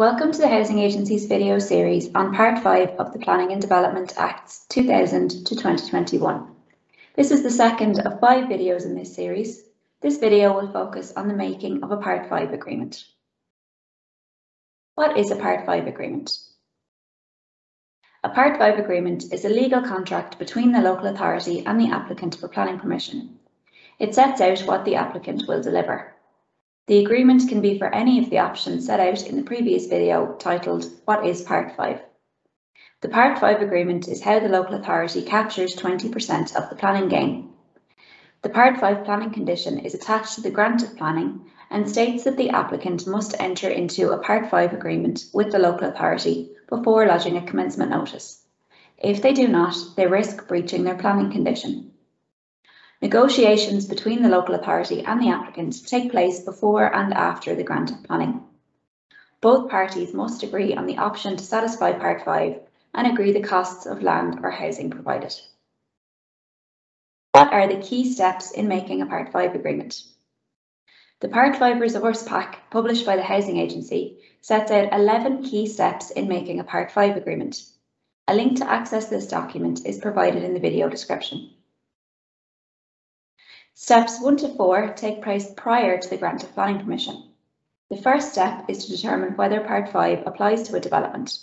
Welcome to the Housing Agency's video series on Part 5 of the Planning and Development Acts 2000 to 2021. This is the second of five videos in this series. This video will focus on the making of a Part 5 agreement. What is a Part 5 agreement? A Part 5 agreement is a legal contract between the local authority and the applicant for planning permission. It sets out what the applicant will deliver. The agreement can be for any of the options set out in the previous video titled What is Part 5? The Part 5 agreement is how the local authority captures 20% of the planning gain. The Part 5 planning condition is attached to the grant of planning and states that the applicant must enter into a Part 5 agreement with the local authority before lodging a commencement notice. If they do not, they risk breaching their planning condition. Negotiations between the local authority and the applicant take place before and after the grant of planning. Both parties must agree on the option to satisfy Part 5 and agree the costs of land or housing provided. What are the key steps in making a Part 5 agreement? The Part 5 Resource Pack, published by the Housing Agency, sets out 11 key steps in making a Part 5 agreement. A link to access this document is provided in the video description. Steps 1 to 4 take place prior to the grant of planning permission. The first step is to determine whether Part 5 applies to a development.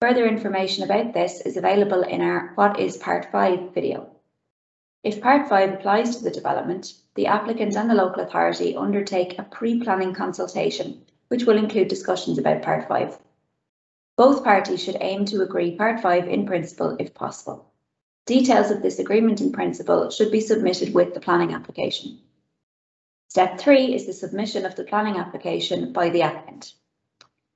Further information about this is available in our What is Part 5 video. If Part 5 applies to the development, the applicant and the local authority undertake a pre-planning consultation, which will include discussions about Part 5. Both parties should aim to agree Part 5 in principle if possible. Details of this agreement in principle should be submitted with the planning application. Step 3 is the submission of the planning application by the applicant.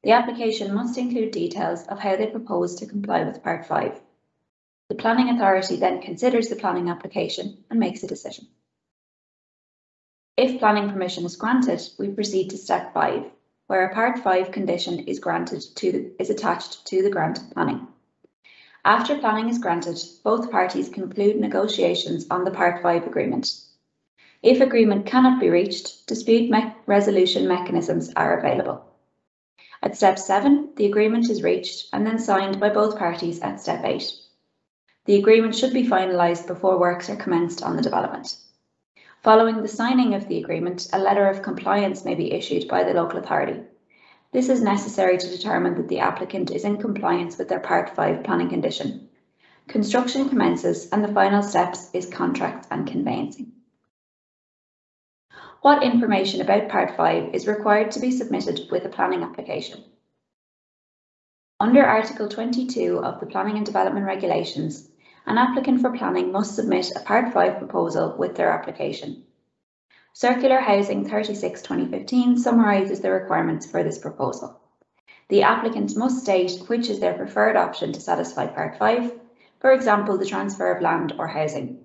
The application must include details of how they propose to comply with Part 5. The planning authority then considers the planning application and makes a decision. If planning permission is granted, we proceed to step 5, where a Part 5 condition is granted to is attached to the grant planning. After planning is granted, both parties conclude negotiations on the Part 5 agreement. If agreement cannot be reached, dispute me resolution mechanisms are available. At step 7, the agreement is reached and then signed by both parties at step 8. The agreement should be finalised before works are commenced on the development. Following the signing of the agreement, a letter of compliance may be issued by the local authority. This is necessary to determine that the applicant is in compliance with their Part 5 planning condition. Construction commences and the final steps is contract and conveyancing. What information about Part 5 is required to be submitted with a planning application? Under Article 22 of the Planning and Development Regulations, an applicant for planning must submit a Part 5 proposal with their application. Circular Housing 36 2015 summarises the requirements for this proposal. The applicant must state which is their preferred option to satisfy Part 5, for example, the transfer of land or housing.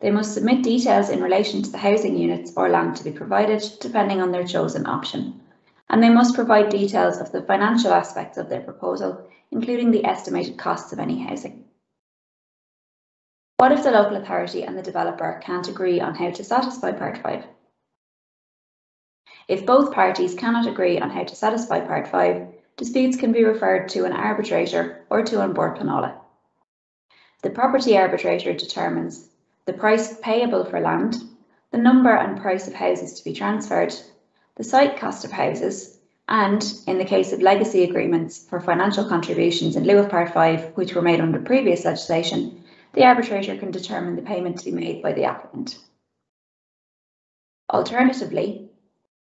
They must submit details in relation to the housing units or land to be provided, depending on their chosen option. And they must provide details of the financial aspects of their proposal, including the estimated costs of any housing. What if the local authority and the developer can't agree on how to satisfy Part 5? If both parties cannot agree on how to satisfy Part 5, disputes can be referred to an arbitrator or to An Bord Pleanála. The property arbitrator determines the price payable for land, the number and price of houses to be transferred, the site cost of houses, and, in the case of legacy agreements for financial contributions in lieu of Part 5, which were made under previous legislation, the arbitrator can determine the payment to be made by the applicant. Alternatively,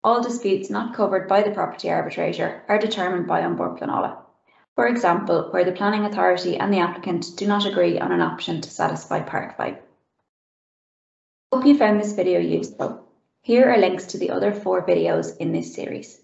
all disputes not covered by the property arbitrator are determined by An Bord Pleanála. For example, where the planning authority and the applicant do not agree on an option to satisfy Part 5. Hope you found this video useful. Here are links to the other four videos in this series.